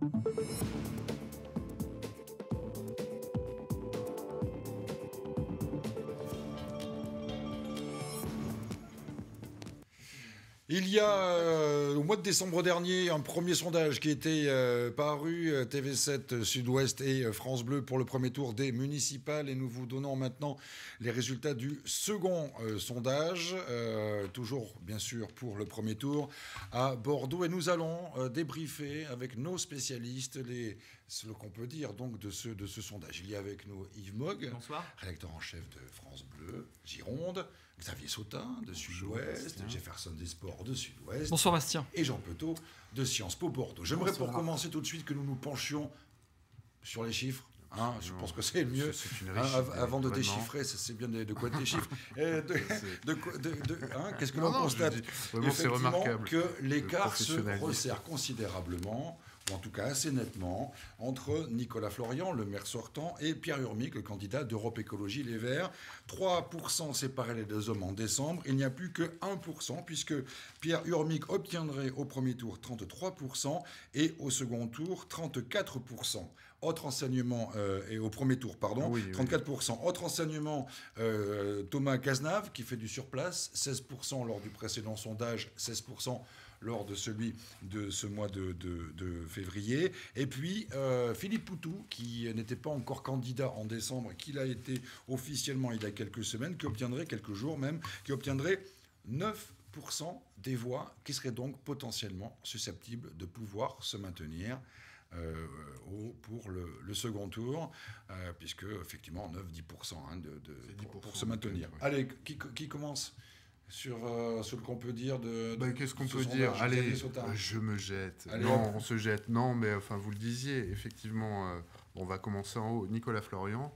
Thank you. Il y a euh, au mois de décembre dernier un premier sondage qui était euh, paru euh, TV7 Sud-Ouest et France Bleu pour le premier tour des municipales. Et nous vous donnons maintenant les résultats du second sondage, toujours bien sûr pour le premier tour à Bordeaux. Et nous allons débriefer avec nos spécialistes les ce qu'on peut dire donc de ce, de ce sondage. Il y a avec nous Yves Mogg, rédacteur en chef de France Bleu, Gironde, Xavier Sautin de Sud-Ouest, Jefferson des Sports de Sud-Ouest. Bonsoir Bastien. Et Jean Petot de Sciences Po Bordeaux. J'aimerais pour commencer tout de suite que nous nous penchions sur les chiffres. Hein, je pense que c'est le mieux. Hein, avant de déchiffrer, c'est bien de, quoi être chiffres. Hein, qu'est-ce que l'on constate Effectivement, que l'écart se resserre considérablement ou en tout cas assez nettement, entre Nicolas Florian, le maire sortant, et Pierre Urmic, le candidat d'Europe Écologie Les Verts. 3% séparés les deux hommes en décembre. Il n'y a plus que 1%, puisque Pierre Urmic obtiendrait au premier tour 33% et au second tour 34%. Autre enseignement, euh, et au premier tour, pardon, 34%. Autre enseignement, euh, Thomas Cazenave, qui fait du surplace, 16% lors du précédent sondage, 16% lors de celui de ce mois de, février. Et puis euh, Philippe Poutou, qui n'était pas encore candidat en décembre, qu'il a été officiellement il y a quelques semaines, qui obtiendrait, quelques jours même, qui obtiendrait 9% des voix qui seraient donc potentiellement susceptibles de pouvoir se maintenir euh, pour le, second tour, euh, puisque effectivement 9-10% hein, de, pour, se maintenir. Allez, qui, qui commence? Sur euh, ce qu'on peut dire de. Bah, qu'est-ce qu'on peut dire Allez, je me jette. non, on se jette. Non, mais enfin, vous le disiez, effectivement, euh, on va commencer en haut. Nicolas Florian,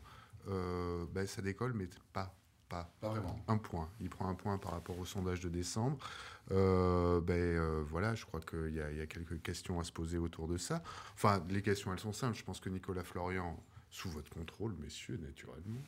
euh, bah, ça décolle, mais pas. Pas, pas vraiment. Un point. Il prend un point par rapport au sondage de décembre. ben, voilà, je crois qu'il y, y, a quelques questions à se poser autour de ça. Enfin, les questions, elles sont simples. Je pense que Nicolas Florian, sous votre contrôle, messieurs, naturellement,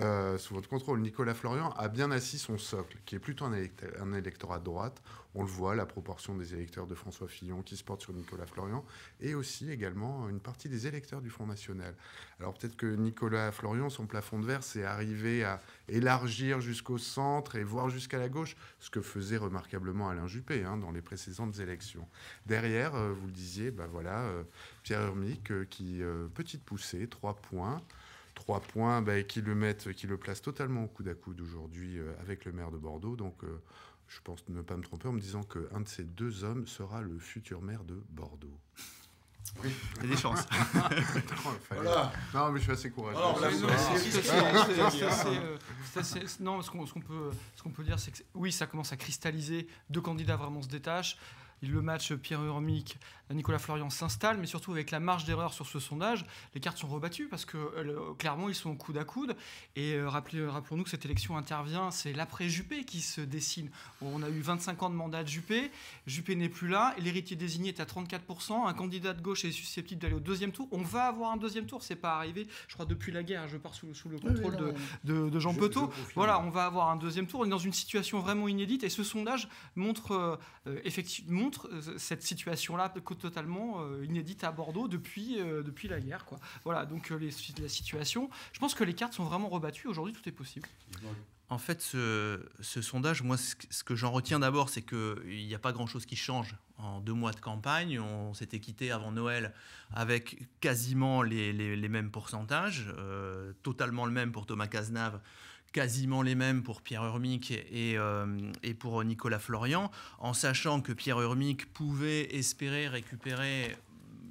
euh, sous votre contrôle. Nicolas Florian a bien assis son socle, qui est plutôt un, électorat de droite. On le voit, la proportion des électeurs de François Fillon qui se portent sur Nicolas Florian, et aussi également une partie des électeurs du Front National. Alors peut-être que Nicolas Florian, son plafond de verre, c'est arrivé à élargir jusqu'au centre et voire jusqu'à la gauche, ce que faisait remarquablement Alain Juppé hein, dans les précédentes élections. Derrière, euh, vous le disiez, bah voilà, euh, Pierre Hermic qui, petite poussée, trois points. Trois points bah, qui le mettent, qui le placent totalement au coude à coude aujourd'hui euh, avec le maire de Bordeaux. Donc, euh, je pense ne pas me tromper en me disant qu'un de ces deux hommes sera le futur maire de Bordeaux. Oui, il y a des chances. voilà. Non, mais je suis assez courageux. Non, ce qu'on peut, ce peut dire, c'est que oui, ça commence à cristalliser. Deux candidats vraiment se détachent le match Pierre Urmic, Nicolas Florian s'installe, mais surtout avec la marge d'erreur sur ce sondage, les cartes sont rebattues parce que euh, clairement ils sont coude à coude. Et euh, rappelons-nous que cette élection intervient, c'est l'après Juppé qui se dessine. On a eu 25 ans de mandat de Juppé, Juppé n'est plus là, l'héritier désigné est à 34%, un candidat de gauche est susceptible d'aller au deuxième tour. On va avoir un deuxième tour, c'est pas arrivé, je crois depuis la guerre, je pars sous, le contrôle de, Jean Petot. Voilà, on va avoir un deuxième tour, on est dans une situation vraiment inédite. Et ce sondage montre euh, effectivement euh, cette situation-là totalement euh, inédite à Bordeaux depuis, euh, depuis la guerre. Quoi. Voilà, donc la situation, je pense que les cartes sont vraiment rebattues. Aujourd'hui, tout est possible. En fait, ce, sondage, moi, ce, que j'en retiens d'abord, c'est qu'il n'y a pas grand-chose qui change. En deux mois de campagne, on s'était quitté avant Noël avec quasiment les, mêmes pourcentages, totalement le même pour Thomas Cazenave quasiment les mêmes pour Pierre Urmic et, euh, et, pour Nicolas Florian, en sachant que Pierre Urmic pouvait espérer récupérer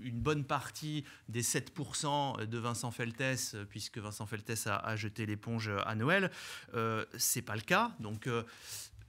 une bonne partie des 7% de Vincent Feltès, puisque Vincent Feltès a, jeté l'éponge à Noël. Euh, c'est pas le cas. Donc, euh,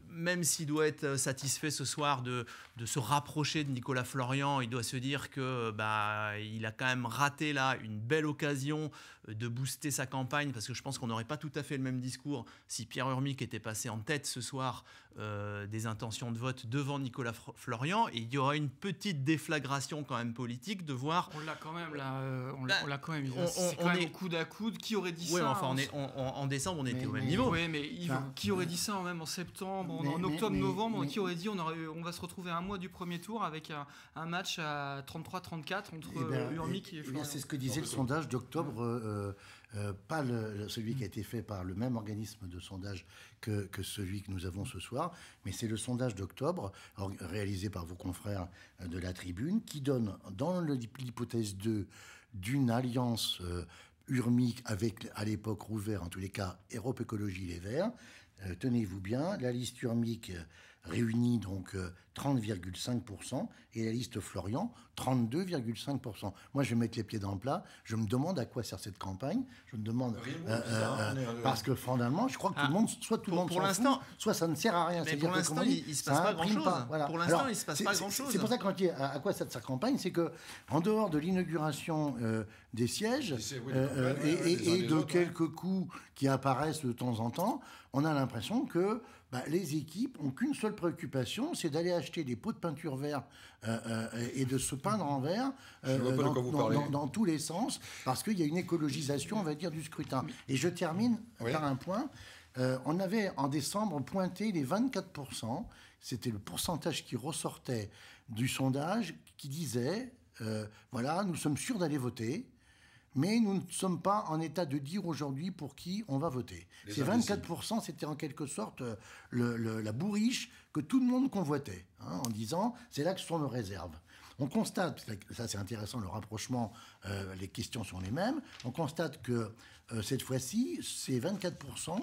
même s'il doit être satisfait ce soir de, de, se rapprocher de Nicolas Florian, il doit se dire que bah, il a quand même raté là une belle occasion euh, de booster sa campagne, parce que je pense qu'on n'aurait pas tout à fait le même discours si Pierre Urmic était passé en tête ce soir euh, des intentions de vote devant Nicolas Florian, et il y aura une petite déflagration quand même politique de voir... On l'a quand même là, on l'a bah, quand même, c'est quand même est... coude à coude, qui aurait dit ça enfin, en, décembre on était au même niveau. Oui, mais qui aurait dit ça même en septembre en octobre-novembre, qui aurait dit on, on va se retrouver un mois du premier tour avec un, match à 33-34 entre eh ben, Urmic et, et C'est ce que disait le sondage d'octobre, pas celui qui a été fait par le même organisme de sondage que, que celui que nous avons ce soir, mais c'est le sondage d'octobre réalisé par vos confrères de la Tribune qui donne dans l'hypothèse 2 d'une alliance Urmic avec à l'époque Rouvert, en tous les cas Europe Écologie Les Verts. Euh, tenez-vous bien, la liste Urmic réunit donc 30,5% euh, et la liste Florian 32,5%. Moi, je vais mettre les pieds dans le plat. Je me demande à quoi sert cette campagne. Je me demande euh, euh, parce que fondamentalement, je crois que tout le ah. monde, soit tout le monde pour l'instant, soit ça ne sert à rien. Mais pour l'instant, il, ne se passe pas grand chose. Pour l'instant, il se passe pas grand chose. C'est pour ça qu'on dit à, quoi sert cette campagne, c'est que en dehors de l'inauguration des sièges et, de quelques coups qui apparaissent de temps en temps, on a l'impression que bah, les équipes ont qu'une seule préoccupation, c'est d'aller acheter des pots de peinture vert euh, euh, et de se peindre en vert euh, dans, tous les sens, parce qu'il y a une écologisation, on va dire, du scrutin. Et je termine par un point. on avait en décembre pointé les 24%, c'était le pourcentage qui ressortait du sondage qui disait, voilà, nous sommes sûrs d'aller voter mais nous ne sommes pas en état de dire aujourd'hui pour qui on va voter. Ces 24%, c'était en quelque sorte la bourriche que tout le monde convoitait, hein, en disant c'est là que sont nos réserves. On constate, ça c'est intéressant, le rapprochement, euh, les questions sont les mêmes, on constate que euh, cette fois-ci, ces 24%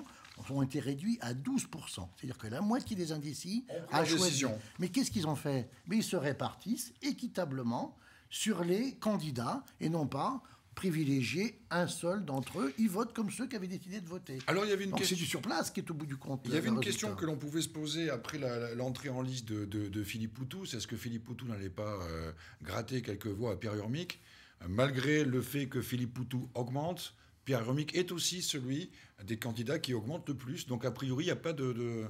ont été réduits à 12%. C'est-à-dire que la moitié des indécis a choisi. Mais qu'est-ce qu'ils ont fait? Mais Ils se répartissent équitablement sur les candidats et non pas privilégier un seul d'entre eux. Ils votent comme ceux qui avaient décidé de voter. Alors il y avait une question. C'est du surplace qui est au bout du compte. Il y avait une question que l'on pouvait se poser après l'entrée en liste de, Philippe Poutou. C'est est-ce que Philippe Poutou n'allait pas euh, gratter quelques voix à Pierre Urmic Malgré le fait que Philippe Poutou augmente, Pierre Urmic est aussi celui des candidats qui augmente le plus. Donc a priori, il n'y a pas de,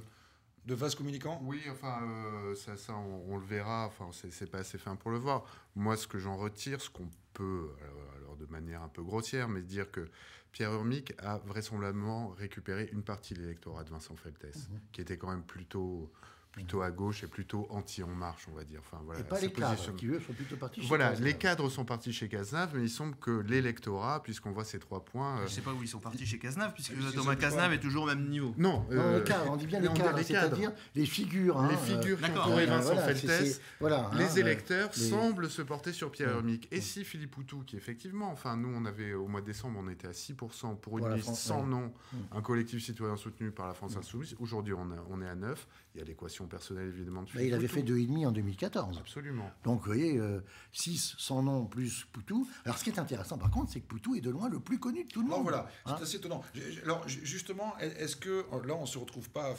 de vase communicant? Oui, enfin, euh, ça, ça on, le verra. Enfin, c'est pas assez fin pour le voir. Moi, ce que j'en retire, ce qu'on peut, alors, de manière un peu grossière, mais dire que Pierre Urmic a vraisemblablement récupéré une partie de l'électorat de Vincent Feltès, mhm. qui était quand même plutôt plutôt à gauche et plutôt anti-En Marche, on va dire. Enfin, voilà, et pas les cadres, qui eux sont plutôt partis chez Voilà, les cadres sont partis chez Cazenave, mais il semble que l'électorat, puisqu'on voit ces trois points... Je ne sais pas où ils sont partis chez Cazenave, puisque Thomas Cazenave est toujours au même niveau. Non, euh, les cadres, on dit bien les cadres, c'est-à-dire les figures. Hein, les figures qui Vincent Feltès. Voilà, les hein, électeurs semblent se porter sur Pierre Hermic. Et si Philippe Poutou, qui effectivement, enfin nous on avait au mois de décembre, on était à 6% pour une liste sans nom, un collectif citoyen soutenu par la France Insoumise, aujourd'hui on est à 9%, il y a l'équation personnelle évidemment il avait fait 2,5 en 2014. Absolument. Donc vous voyez, 6 euh, sans nom plus Poutou. Alors ce qui est intéressant par contre, c'est que Poutou est de loin le plus connu de tout le monde. voilà, c'est hein assez étonnant. Alors justement, est-ce que là on ne se retrouve pas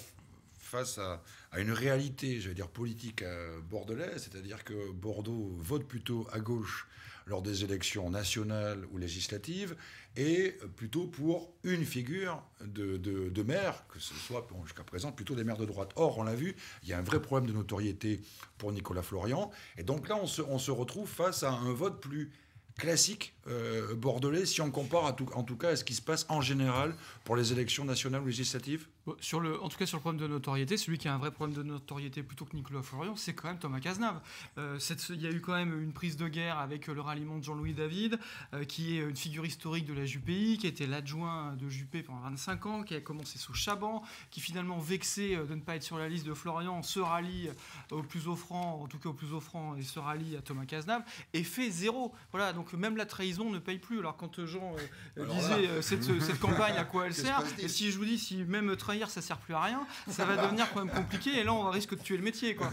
face à, à, une réalité, je vais dire politique euh, bordelaise, c'est-à-dire que Bordeaux vote plutôt à gauche lors des élections nationales ou législatives, et plutôt pour une figure de, de, maire, que ce soit jusqu'à présent plutôt des maires de droite. Or, on l'a vu, il y a un vrai problème de notoriété pour Nicolas Florian, et donc là, on se, on se retrouve face à un vote plus classique euh, bordelais si on compare en tout cas à ce qui se passe en général pour les élections nationales ou législatives sur le, En tout cas sur le problème de notoriété, celui qui a un vrai problème de notoriété plutôt que Nicolas Florian, c'est quand même Thomas Cazenave. Euh, il y a eu quand même une prise de guerre avec le ralliement de Jean-Louis David, euh, qui est une figure historique de la JUPI, qui était l'adjoint de Juppé pendant 25 ans, qui a commencé sous Chaban, qui finalement vexé de ne pas être sur la liste de Florian, se rallie au plus offrant, en tout cas au plus offrant, et se rallie à Thomas Cazenave, et fait zéro. Voilà, donc même la trahison ne paye plus. Alors quand Jean euh, disait euh, cette, cette, campagne à quoi elle sert, et si je vous dis si même trahir ça sert plus à rien, ça va devenir quand même compliqué et là on risque de tuer le métier quoi.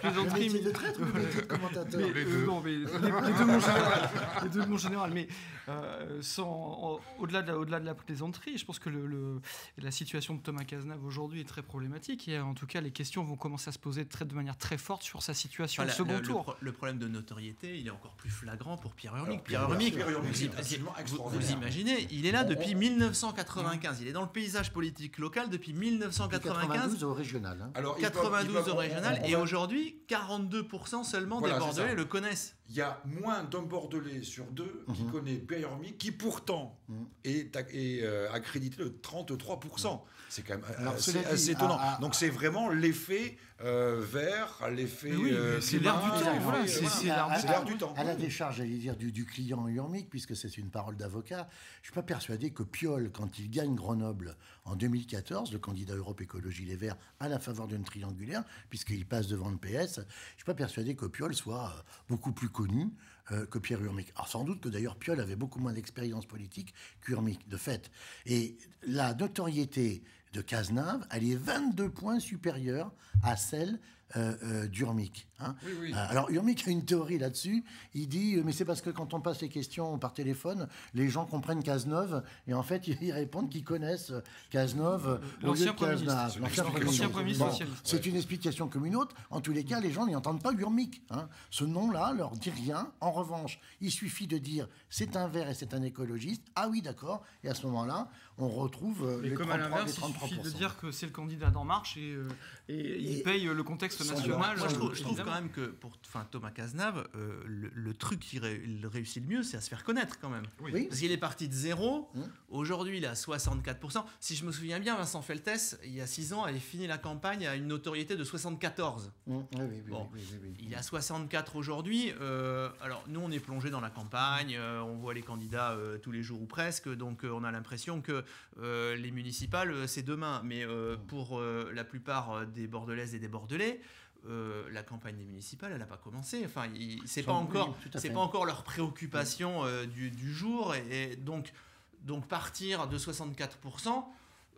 plaisanterie. Le de traître ou commentateur les, deux mon général. Les deux mon général. Mais euh, sans au-delà de, au-delà de la plaisanterie, je pense que le, la situation de Thomas Cazenave aujourd'hui est très problématique et en tout cas les questions vont commencer à se poser de, de manière très forte sur sa situation au second le, tour. Le, problème de notoriété, il est encore plus flagrant pour Pierre Urmic. Pierre Urmic, vous, imaginez, il est là depuis 1995. Il est dans le paysage politique local depuis 1995. 92 au régional. Hein. Alors, 92 au régional. et aujourd'hui, 42% seulement des Bordelais le connaissent. Il y a moins d'un Bordelais sur deux qui mhm. connaît Pierre Urmic, qui pourtant mhm. est, euh, accrédité de 33%. C'est quand même assez, étonnant. Donc c'est vraiment l'effet euh, vers l'effet. Oui, c'est l'air du temps. Voilà, c'est l'air du temps. À la décharge, j'allais dire, du, du client urmique, puisque c'est une parole d'avocat, je ne suis pas persuadé que Piolle, quand il gagne Grenoble en 2014, le candidat Europe Écologie Les Verts, à la faveur d'une triangulaire, puisqu'il passe devant le PS, je ne suis pas persuadé que Piolle soit beaucoup plus euh, que Pierre Urmic. Alors sans doute que d'ailleurs Piolle avait beaucoup moins d'expérience politique qu'Urmic, de fait. Et la notoriété de Cazenave, elle est 22 points supérieure à celle d'Urmic. Hein. Euh, alors Urmic a une théorie là-dessus. Il dit, mais c'est parce que quand on passe les questions par téléphone, les gens comprennent Cazeneuve et en fait ils répondent qu'ils connaissent Cazeneuve l'ancien Premier C'est une explication comme une autre. En tous les cas, les gens n'y entendent pas Urmic. Hein. Ce nom-là leur dit rien. En revanche, il suffit de dire c'est un vert et c'est un écologiste. Ah oui, d'accord. Et à ce moment-là, on retrouve les, 33, les 33%. Il suffit de dire que c'est le candidat d'En Marche et, et, il paye le contexte national. Moi, je trouve, quand même que pour enfin, Thomas Cazenave, euh, le, truc qu'il réussit le mieux, c'est à se faire connaître quand même. Oui. Parce qu'il est parti de zéro. Hum. Aujourd'hui, il est à 64%. Si je me souviens bien, Vincent Feltès, il y a 6 ans, avait fini la campagne à une notoriété de 74. Hum. il est à 64 aujourd'hui. Euh, alors, nous, on est plongé dans la campagne. Euh, on voit les candidats tous les jours ou presque. Donc, on a l'impression que les municipales, c'est demain. Mais hum. pour la plupart des Bordelaises et des Bordelais, euh, la campagne des municipales, elle n'a pas commencé. Enfin, c'est pas encore, c'est pas encore leur préoccupation euh, du, jour, et, donc, donc partir de 64%.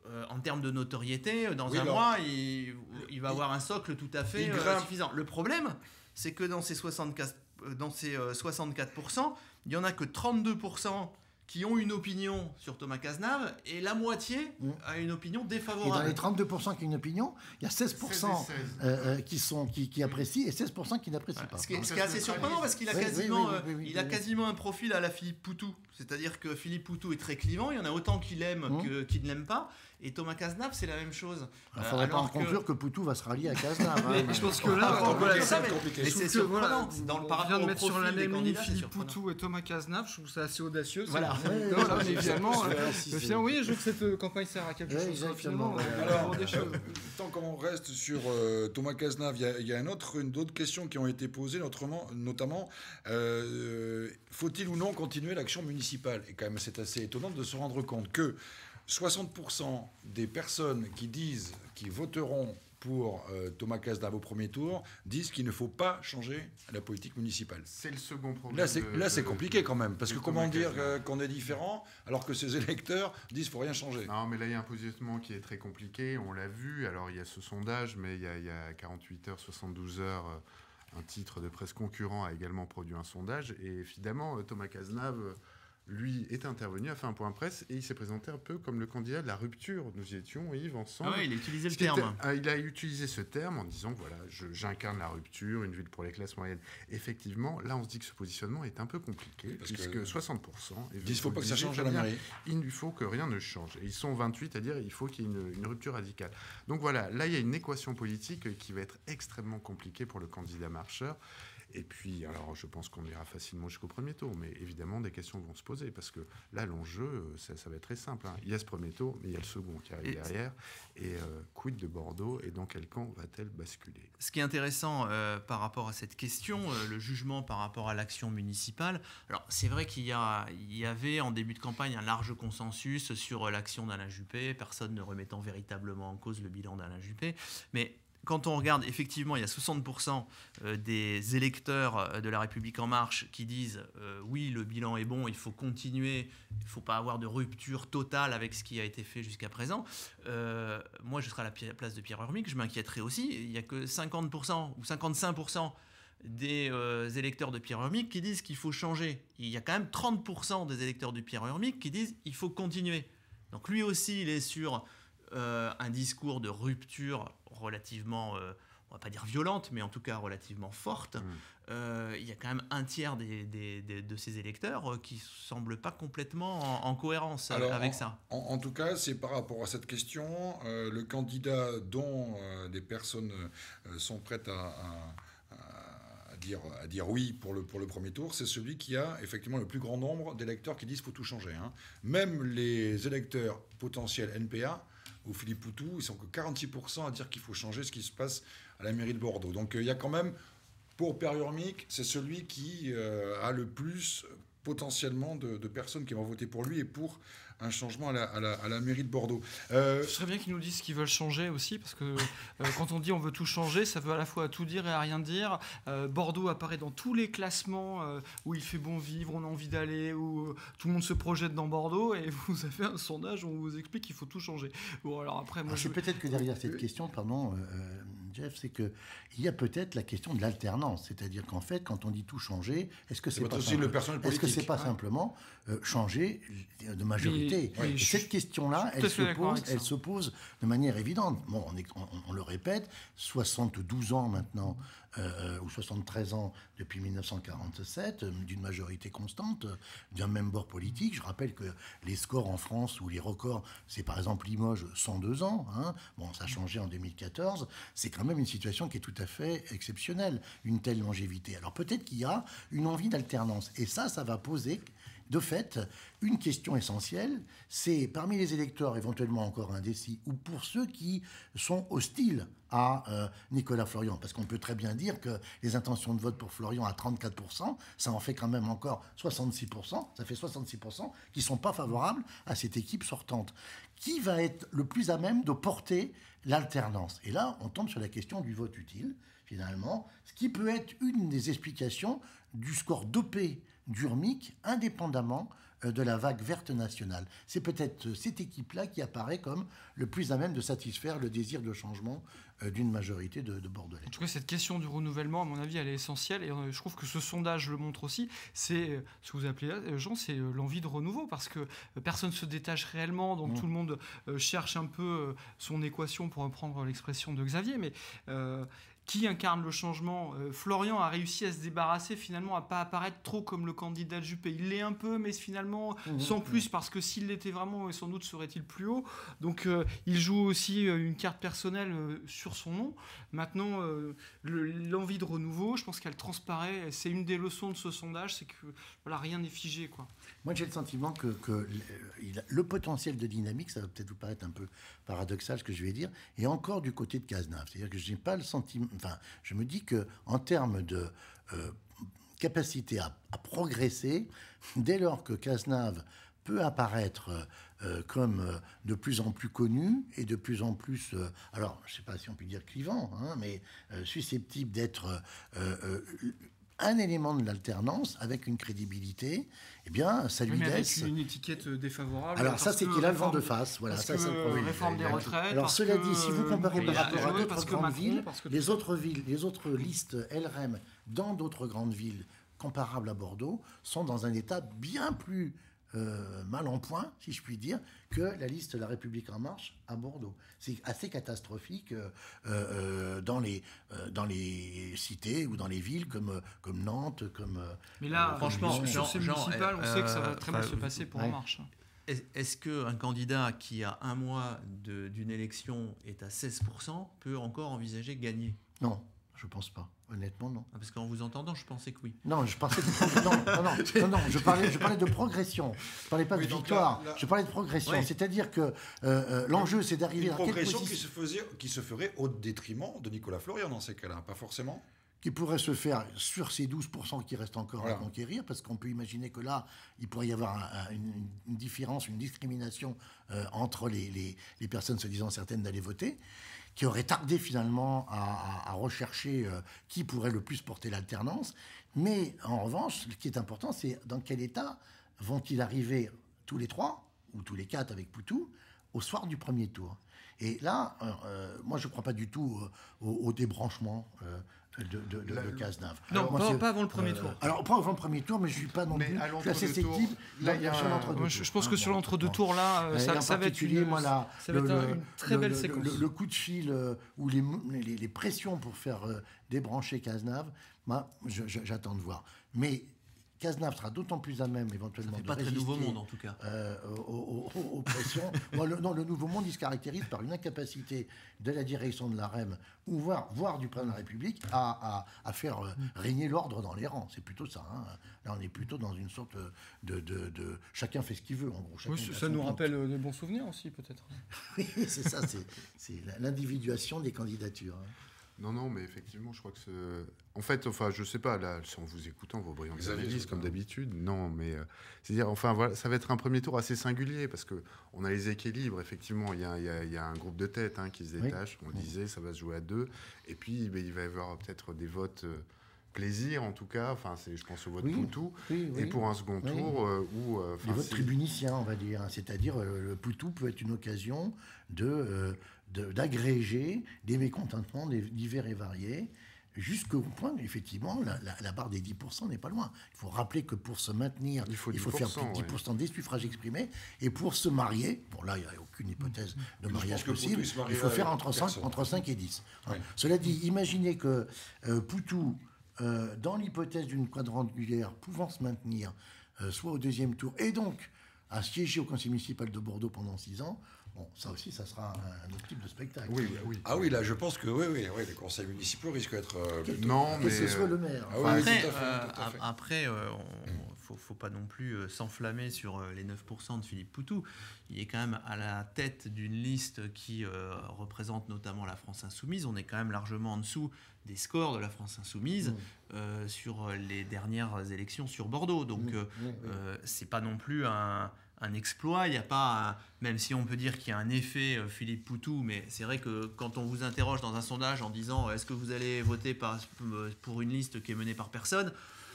Euh, en termes de notoriété, dans un mois, il, va avoir un socle tout à fait suffisant. Le problème, c'est que dans ces 64, dans ces, 64%, il y en a que 32% qui ont une opinion sur Thomas Cazenave et la moitié mm. a une opinion défavorable. Et dans les 32% qui ont une opinion, il y a 16%, euh, euh, qui, sont, qui, apprécient et 16% qui n'apprécient pas. Ce qui, est, assez surprenant parce qu'il a, quasiment, euh, il a quasiment un profil à la Philippe Poutou. C'est-à-dire que Philippe Poutou est très clivant, il y en a autant qui l'aiment mm. que qui ne l'aiment pas. Et Thomas Cazenave, c'est la même chose. Il ne faudrait pas en conclure que Poutou va se rallier à Cazenave. Hein. je pense que là, c'est surprenant. Dans le par de mettre sur la même ligne Philippe Poutou et Thomas Cazenave, je trouve ça assez audacieux. Voilà. évidemment, oui, je veux que cette campagne sert à quelque chose. Alors, euh, tant qu'on reste sur euh, Thomas Cazenave, il y a une autre, une d'autres questions qui ont été posées, notamment, euh, faut-il ou non continuer l'action municipale? Et quand même, c'est assez étonnant de se rendre compte que 60% des personnes qui disent, qui voteront pour euh, Thomas Cazenave au premier tour disent qu'il ne faut pas changer la politique municipale. C'est le second problème. Là, c'est, compliqué quand même, parce que comment dire euh, qu'on est différent alors que ces électeurs disent qu'il ne faut rien changer Non, mais là, il y a un positionnement qui est très compliqué, on l'a vu. Alors, il y a ce sondage, mais il y a, il y a 48 heures, 72 heures, euh, un titre de presse concurrent a également produit un sondage. Et évidemment, Thomas Cazenave lui est intervenu, a fait un point presse et il s'est présenté un peu comme le candidat de la rupture. Nous y étions, Yves, ensemble. Ah il a utilisé le terme. Il a utilisé ce terme en disant voilà, j'incarne la rupture, une ville pour les classes moyennes. Effectivement, là, on se dit que ce positionnement est un peu compliqué, puisque 60%. Il ne faut pas que ça change à la mairie. Il ne faut que rien ne change. Et ils sont 28 à dire il faut qu'il y ait une, une rupture radicale. Donc voilà, là, il y a une équation politique qui va être extrêmement compliquée pour le candidat marcheur. Et puis, alors, je pense qu'on ira facilement jusqu'au premier tour, mais évidemment, des questions vont se poser, parce que là, l'enjeu, ça, va être très simple. Hein. Il y a ce premier tour, mais il y a le second qui arrive derrière. Et euh, quid de Bordeaux, et dans quel camp va-t-elle basculer? Ce qui est intéressant euh, par rapport à cette question, euh, le jugement par rapport à l'action municipale, alors c'est vrai qu'il y, il y avait en début de campagne un large consensus sur l'action d'Alain Juppé, personne ne remettant véritablement en cause le bilan d'Alain Juppé, mais quand on regarde, effectivement, il y a 60% euh, des électeurs euh, de La République En Marche qui disent euh, oui, le bilan est bon, il faut continuer, il ne faut pas avoir de rupture totale avec ce qui a été fait jusqu'à présent. moi, je serai à la place de Pierre Urmic, je m'inquiéterai aussi. Il n'y a que 50% ou 55% des électeurs de Pierre Urmic qui disent qu'il faut changer. Il y a quand même 30% des électeurs de Pierre Urmic qui disent qu'il faut continuer. Donc lui aussi, il est sur un discours de rupture relativement, euh, on va pas dire violente, mais en tout cas relativement forte, mm. euh, il y a quand même un tiers des, de ces électeurs euh, qui semblent pas complètement en, cohérence avec ça. En, tout cas, c'est par rapport à cette question, le candidat dont des personnes sont prêtes à, dire, à dire oui pour le, pour le premier tour, c'est celui qui a effectivement le plus grand nombre d'électeurs qui disent qu'il faut tout changer. Hein. Même les électeurs potentiels NPA ou Philippe Poutou, ils sont que 46% à dire qu'il faut changer ce qui se passe à la mairie de Bordeaux. Donc il y a quand même, pour Père Urmic, c'est celui qui a le plus potentiellement de, de, personnes qui vont voter pour lui et pour un changement à la, mairie de Bordeaux. Euh... Ce serait bien qu'ils nous disent ce qu'ils veulent changer aussi, parce que euh, quand on dit on veut tout changer, ça veut à la fois tout dire et à rien dire. Euh, Bordeaux apparaît dans tous les classements euh, où il fait bon vivre, on a envie d'aller, où tout le monde se projette dans Bordeaux, et vous avez un sondage où on vous explique qu'il faut tout changer. Bon, alors après, moi, je... peut-être que derrière cette question, pardon, Jeff, c'est que il y a peut-être la question de l'alternance, c'est-à-dire qu'en fait, quand on dit tout changer, est-ce que c'est pas, est-ce que c'est pas simplement changer de majorité cette question-là, elle, se pose, elle se pose de manière évidente. Bon, on, le répète, 72 ans maintenant, euh, ou 73 ans depuis 1947, euh, d'une majorité constante, d'un même bord politique. Je rappelle que les scores en France, ou les records, c'est par exemple Limoges, 102 ans. Hein. Bon, ça a changé en 2014. C'est quand même une situation qui est tout à fait exceptionnelle, une telle longévité. Alors peut-être qu'il y a une envie d'alternance. Et ça, ça va poser de fait, une question essentielle, c'est parmi les électeurs éventuellement encore indécis, ou pour ceux qui sont hostiles à euh, Nicolas Florian, parce qu'on peut très bien dire que les intentions de vote pour Florian à 34%, ça en fait quand même encore 66%, ça fait 66% qui ne sont pas favorables à cette équipe sortante. Qui va être le plus à même de porter l'alternance? Et là, on tombe sur la question du vote utile, finalement, ce qui peut être une des explications du score dopé d'Urmic, indépendamment euh, de la vague verte nationale. C'est peut-être euh, cette équipe-là qui apparaît comme le plus à même de satisfaire le désir de changement euh, d'une majorité de, Bordelais. En tout cas, cette question du renouvellement, à mon avis, elle est essentielle. Et je trouve que ce sondage le montre aussi. C'est ce que vous appelez, Jean, c'est l'envie de renouveau. Parce que personne ne se détache réellement. Donc tout le monde cherche un peu son équation, pour reprendre l'expression de Xavier. Mais qui incarne le changement. Euh, Florian a réussi à se débarrasser finalement, à pas apparaître trop comme le candidat de Juppé. Il l'est un peu, mais finalement mmh. sans plus, parce que s'il l'était vraiment, sans doute serait-il plus haut. Donc euh, il joue aussi euh, une carte personnelle sur son nom. Maintenant, l'envie de renouveau, je pense qu'elle transparaît. C'est une des leçons de ce sondage, c'est que voilà, rien n'est figé. Quoi. Moi j'ai le sentiment que, que le potentiel de dynamique, ça va peut-être vous paraître un peu paradoxal ce que je vais dire, est encore du côté de Cazenave. C'est-à-dire que je n'ai pas le sentiment enfin, je me dis que en termes de euh, capacité à, progresser, dès lors que Cazenave peut apparaître euh, comme euh, de plus en plus connu et de plus en plus, alors je ne sais pas si on peut dire clivant, hein, mais susceptible d'être un élément de l'alternance avec une crédibilité, eh bien, ça lui laisse une étiquette défavorable. Alors ça, c'est qu'il a le vent de face. Voilà, ça, c'est le réforme des retraites. Alors cela dit, si vous comparez par rapport à d'autres grandes villes, les autres villes, les autres listes LRM dans d'autres grandes villes comparables à Bordeaux sont dans un état bien plus euh, mal en point, si je puis dire, que la liste de La République en marche à Bordeaux. C'est assez catastrophique euh, euh, dans, les, dans les cités ou dans les villes comme, comme Nantes, comme... Mais là, franchement, sur ces municipales, on sait que ça va très mal se passer pour En Marche. Est-ce qu'un candidat qui a un mois d'une élection est à 16% peut encore envisager gagner? Non, je pense pas. Honnêtement, non. Ah, parce qu'en vous entendant, je pensais que oui. Non, je pensais de... non, non, non, je parlais, je parlais de progression. Je parlais pas de victoire. Je parlais de progression. C'est-à-dire que euh, euh, l'enjeu, c'est d'arriver à progression qui se faisait, qui se ferait au détriment de Nicolas Florian dans ces cas-là, pas forcément. Qui pourrait se faire sur ces 12% qui restent encore à conquérir, parce qu'on peut imaginer que là, il pourrait y avoir une, différence, une discrimination euh, entre les, les, les personnes se disant certaines d'aller voter qui aurait tardé finalement à, rechercher euh, qui pourrait le plus porter l'alternance. Mais en revanche, ce qui est important, c'est dans quel état vont-ils arriver tous les trois, ou tous les quatre avec Poutou, au soir du premier tour? Et là, euh, euh, moi, je ne crois pas du tout au, débranchement de, de, de, Cazenave. Non, pas, avant le premier tour. Alors, pas avant le premier tour, mais je ne suis pas non plus. Je suis assez sceptique. Là, il y a je, pense que sur l'entre-deux tours, là, ça, ça va être une, moi, là, ça va être une très belle séquence. Le, coup de fil euh, ou les, les, les, pressions pour faire euh, débrancher Cazenave, j'attends de voir. Mais Cazenave sera d'autant plus à même éventuellement de pas très nouveau monde en tout cas euh, aux, pressions. le, non, le nouveau monde il se caractérise par une incapacité de la direction de la REM ou voire, voire du président de la République à, à, faire euh, régner l'ordre dans les rangs. C'est plutôt ça. Hein. Là, on est plutôt dans une sorte de, de, de chacun fait ce qu'il veut en gros. ça nous rappelle euh, des bons souvenirs aussi peut-être. oui, c'est ça. C'est l'individuation des candidatures. Hein. Non, non, mais effectivement, je crois que c'est... En fait, enfin, je sais pas, là, en vous écoutant, vos brillantes analyses, comme d'habitude, non, mais... Euh, c'est-à-dire, enfin, voilà, ça va être un premier tour assez singulier, parce que on a les équilibres, effectivement, il y a, y a, un groupe de tête hein, qui se détache, on le disait, ça va se jouer à deux, et puis ben, il va y avoir peut-être des votes... Euh, plaisir en tout cas, enfin c'est je pense au vote Poutou, et pour un second tour euh, où... Euh, Les votes tribuniciens on va dire, hein. c'est-à-dire le Poutou peut être une occasion de d'agréger des mécontentements divers et variés, jusqu'au point, effectivement, la, barre des 10% n'est pas loin. Il faut rappeler que pour se maintenir, il faut, faire plus de 10% des suffrages exprimés, et pour se marier, bon là, il n'y a aucune hypothèse de mariage possible, il faut faire entre 5, entre 5 et 10. Hein. Cela dit, imaginez que euh, Poutou, euh, dans l'hypothèse d'une quadrangulaire pouvant se maintenir, euh, soit au deuxième tour, et donc à siéger au conseil municipal de Bordeaux pendant 6 ans, Bon, ça aussi, ça sera un, autre type de spectacle. Oui, oui. Ah oui, là, je pense que oui, oui, oui les conseils municipaux risquent d'être. Euh, non, mais. Que ce soit le maire. Ah après, il euh, ne faut, pas non plus euh, s'enflammer sur les 9% de Philippe Poutou. Il est quand même à la tête d'une liste qui représente notamment la France Insoumise. On est quand même largement en dessous des scores de la France Insoumise mm. sur les dernières élections sur Bordeaux. Donc, mm. Mm, c'est pas non plus un un exploit. Il n'y a pas, même si on peut dire qu'il y a un effet euh, Philippe Poutou, mais c'est vrai que quand on vous interroge dans un sondage en disant est-ce que vous allez voter euh, pour une liste qui est menée par personne,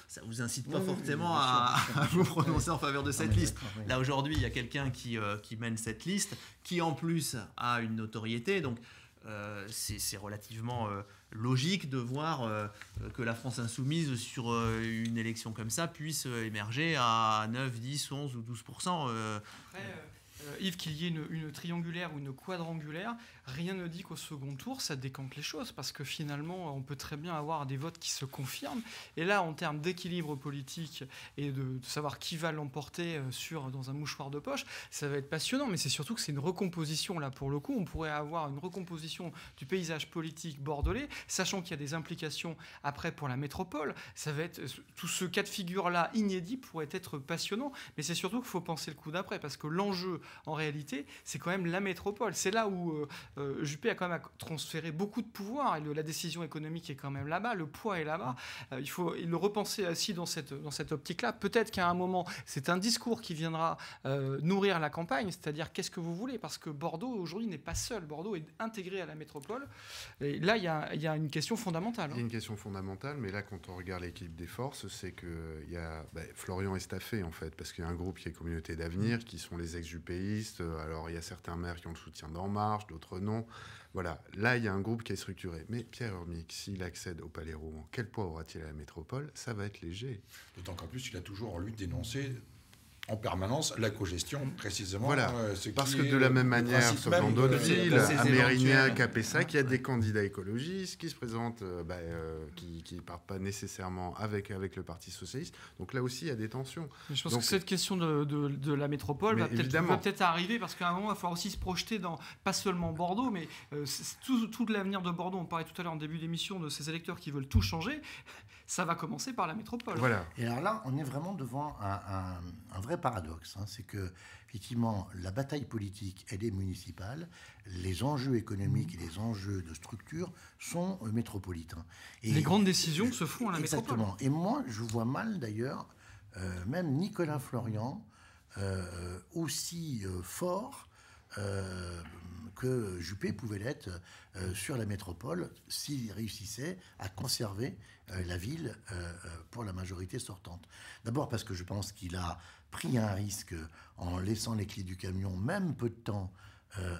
ça vous incite pas forcément à, vous prononcer en faveur de cette liste. Là aujourd'hui, il y a quelqu'un qui, euh, qui mène cette liste, qui en plus a une notoriété, donc c'est relativement logique de voir euh, que la France insoumise sur euh, une élection comme ça puisse euh, émerger à 9, 10, 11 ou 12 Yves, qu'il y ait une, triangulaire ou une quadrangulaire, rien ne dit qu'au second tour, ça décante les choses, parce que finalement, on peut très bien avoir des votes qui se confirment. Et là, en termes d'équilibre politique et de, savoir qui va l'emporter euh, sur dans un mouchoir de poche, ça va être passionnant. Mais c'est surtout que c'est une recomposition, là, pour le coup. On pourrait avoir une recomposition du paysage politique bordelais, sachant qu'il y a des implications après pour la métropole. Ça va être, tout ce cas de figure-là inédit pourrait être passionnant. Mais c'est surtout qu'il faut penser le coup d'après, parce que l'enjeu en réalité, c'est quand même la métropole. C'est là où euh, euh, Juppé a quand même transféré beaucoup de pouvoir et la décision économique est quand même là-bas, le poids est là-bas. Euh, il faut le repenser aussi dans cette, dans cette optique-là. Peut-être qu'à un moment, c'est un discours qui viendra nourrir la campagne, c'est-à-dire qu'est-ce que vous voulez? Parce que Bordeaux, aujourd'hui, n'est pas seul. Bordeaux est intégré à la métropole. Et là, il y a, y a, une question fondamentale. Il y a une question fondamentale, mais là, quand on regarde l'équipe des forces, c'est que y a, ben, Florian est staffé, en fait, parce qu'il y a un groupe qui est Communauté d'Avenir, qui sont les ex-Juppéistes, alors il y a certains maires qui ont le soutien d'En Marche, d'autres non. Voilà, là il y a un groupe qui est structuré. Mais Pierre Urmic, s'il accède au Palais Rouen, quel poids aura-t-il à la métropole? Ça va être léger. D'autant qu'en plus il a toujours en lui dénoncé en permanence la cogestion, précisément. Voilà. Euh, Parce que de la même manière, sur Ville, à Mérignac, à Pessac, il y a des candidats écologistes qui se présentent, euh, bah, euh, qui ne partent pas nécessairement avec, avec le Parti Socialiste. Donc là aussi, il y a des tensions. je pense que cette question de, de, la métropole va peut-être peut arriver parce qu'à un moment, il va falloir aussi se projeter dans, pas seulement Bordeaux, mais tout, tout l'avenir de Bordeaux. On parlait tout à l'heure en début d'émission de ces électeurs qui veulent tout changer ça va commencer par la métropole. Voilà. Et alors là, on est vraiment devant un, vrai paradoxe. Hein. c'est que, effectivement, la bataille politique, elle est municipale. Les enjeux économiques et les enjeux de structure sont euh, métropolitains. Et les grandes décisions se font à la métropole. Exactement. Et moi, je vois mal, d'ailleurs, euh, même Nicolas Florian, euh, aussi fort que Juppé pouvait l'être euh, sur la métropole s'il réussissait à conserver euh, la ville euh, pour la majorité sortante. D'abord parce que je pense qu'il a pris un risque en laissant les clés du camion, même peu de temps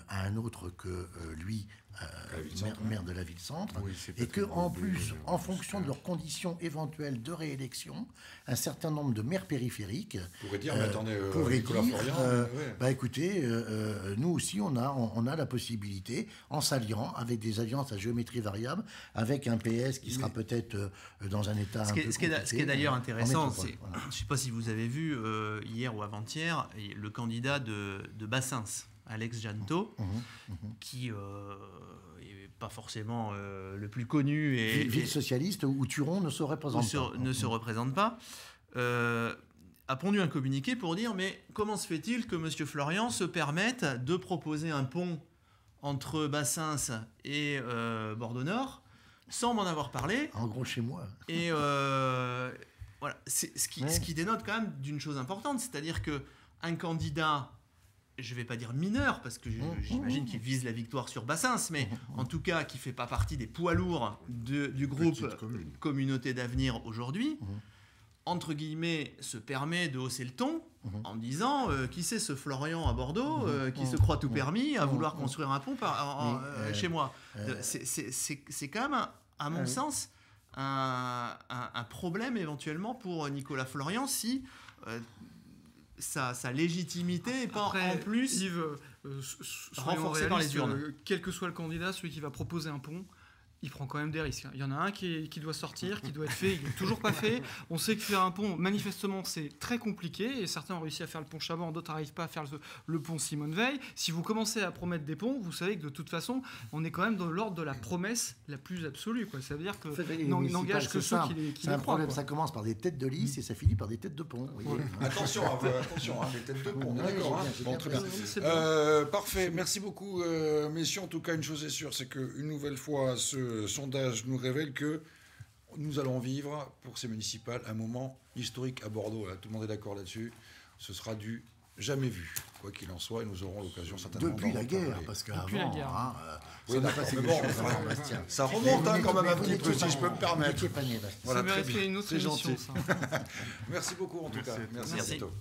à un autre que lui euh, maire, de la ville-centre, et que en plus, en fonction de leurs conditions éventuelles de réélection, un certain nombre de maires périphériques pourraient dire, mais euh, attendez, euh, pourraient dire, bah écoutez, nous aussi on a on, a la possibilité, en s'alliant avec des alliances à géométrie variable, avec un PS qui sera peut-être dans un état ce un peu ce, qui est, ce qui est d'ailleurs intéressant, c'est, je ne sais pas si vous avez vu hier ou avant-hier, le candidat de, de Bassins. Alex Janto, mmh, mmh, mmh. qui pas forcément euh, le plus connu. Et, Ville socialiste où Turon ne se représente pas. Ne se représente pas. Euh, a pondu un communiqué pour dire mais comment se fait-il que M. Florian se permette de proposer un pont entre Bassins et euh, Bordeaux-Nord sans m'en avoir parlé En gros, chez moi. Et voilà, ce qui, ce qui dénote quand même d'une chose importante, c'est-à-dire que un candidat je ne vais pas dire mineur, parce que mmh. j'imagine qu'il vise la victoire sur Bassins, mais mmh. en tout cas qui ne fait pas partie des poids lourds du groupe Communauté d'avenir aujourd'hui, mmh. entre guillemets, se permet de hausser le ton en disant euh, qui c'est ce Florian à Bordeaux euh, qui se croit tout permis à vouloir construire un pont par, euh, chez moi. C'est quand même, à mon sens, un, un, problème éventuellement pour Nicolas Florian si sa, sa, légitimité et pas en plus Yves, euh, renforcé dans les urnes. Euh, quel que soit le candidat, celui qui va proposer un pont, il prend quand même des risques. Hein. Il y en a un qui, qui doit sortir, qui doit être fait, il n'est toujours pas fait. On sait que faire un pont, manifestement, c'est très compliqué, et certains ont réussi à faire le pont Chaban, d'autres n'arrivent pas à faire le, pont Simone Veil. Si vous commencez à promettre des ponts, vous savez que de toute façon, on est quand même dans l'ordre de la promesse la plus absolue. Quoi. Ça veut dire que n'engage que ceux qui, les, qui un problème, ça commence par des têtes de lys et ça finit par des têtes de pont. attention, attention, hein, les têtes de pont, on est d'accord. Hein. Euh, parfait, merci beaucoup, euh, messieurs. En tout cas, une chose est sûre, c'est qu'une nouvelle fois, ce sondage nous révèle que nous allons vivre, pour ces municipales, un moment historique à Bordeaux. tout le monde est d'accord là-dessus. Ce sera du jamais vu, quoi qu'il en soit, et nous aurons l'occasion certainement Depuis la guerre, parce qu'avant, Depuis la guerre. Hein, euh, ça, remonte hein, quand même un petit peu, si je peux me permettre. Voilà, ça mériterait une autre émission, Merci beaucoup en tout cas. Merci, Merci. à bientôt.